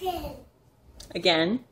Again. Again?